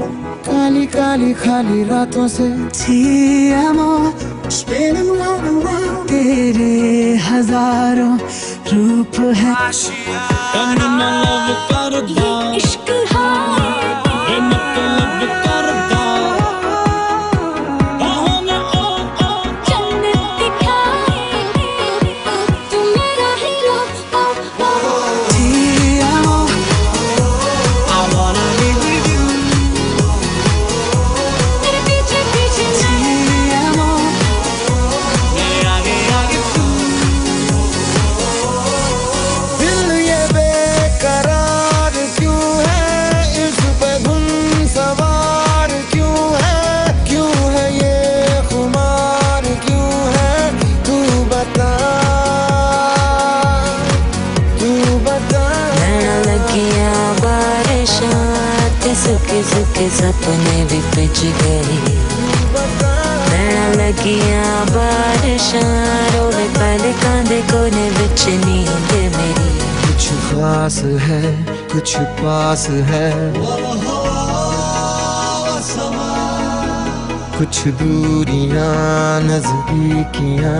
Kali Kali खाली Rato, से। amo. amor spinning round and round तेरे हजारों रूप है। I'm in my love with सुके सपने भी पिच गए लगिया बारिशां रोवे पलकां दे कोने विच नींद मेरी। कुछ खास है, कुछ पास है। कुछ दूरियाँ, नजदीकियाँ।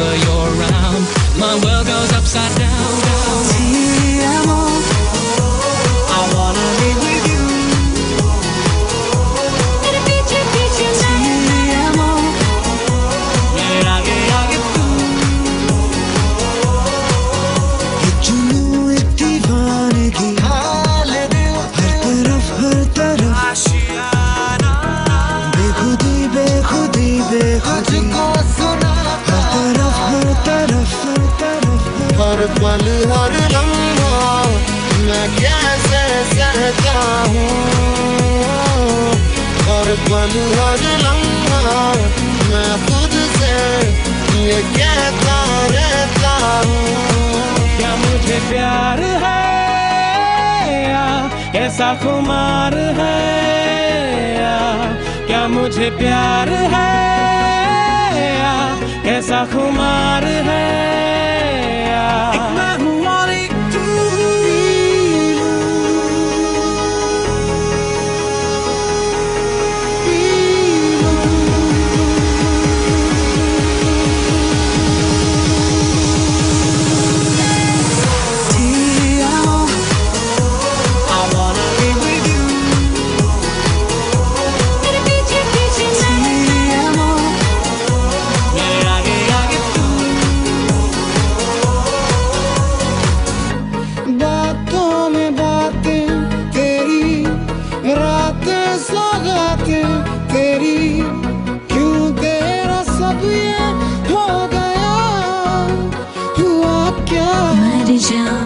Whenever you're around, my world goes upside down. down. Ti amo. I wanna be with you. तेरे पीछे हूँ। हर पल हर लम्हा मैं खुद से ये कहता रहता हूँ। क्या मुझे प्यार है या कैसा खुमार है या? क्या मुझे प्यार है या कैसा खुमार है 你见